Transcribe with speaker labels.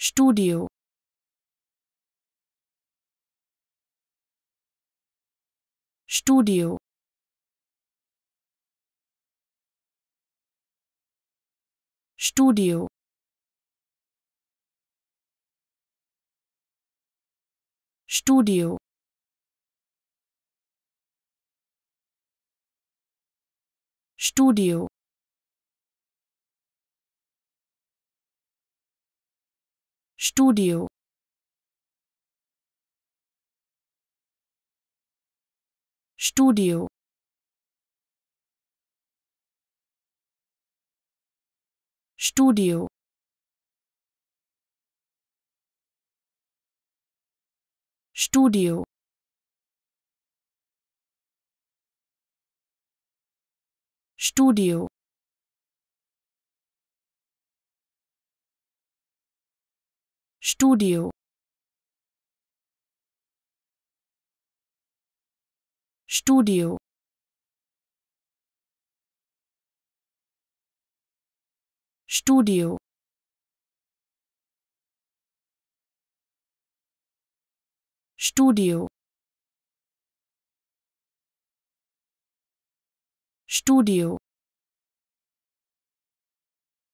Speaker 1: Studio. Studio. Studio. Studio. Studio Studio. Studio. Studio. Studio. Studio Studio. Studio. Studio. Studio. Studio